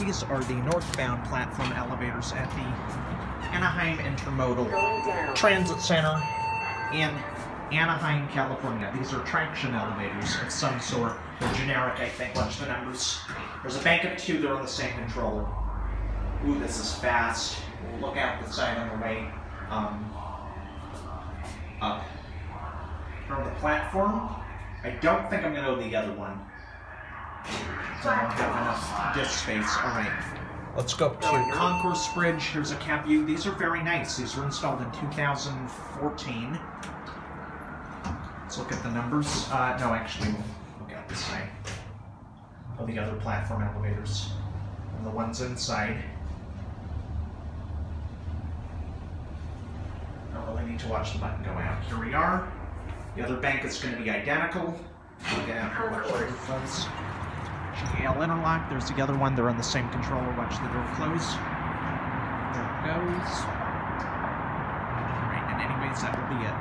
These are the northbound platform elevators at the Anaheim Intermodal Transit Center in Anaheim, California. These are traction elevators of some sort. They're generic, I think. Watch the numbers. There's a bank of two. They're on the same controller. Ooh, this is fast. Look out the side on the way. Um, up. From the platform. I don't think I'm going to go the other one. So I don't have enough disk space. Alright. Let's go to Concourse Bridge. Here's a cab view. These are very nice. These were installed in 2014. Let's look at the numbers. Uh, no, actually, we'll look at this side. Oh, the other platform elevators. And the ones inside. I Don't really need to watch the button go out. Here we are. The other bank is going to be identical. We'll get out here, watch the GL interlock. There's the other one. They're on the same controller. Watch the door close. There it goes. Alright, and anyways, that will be it.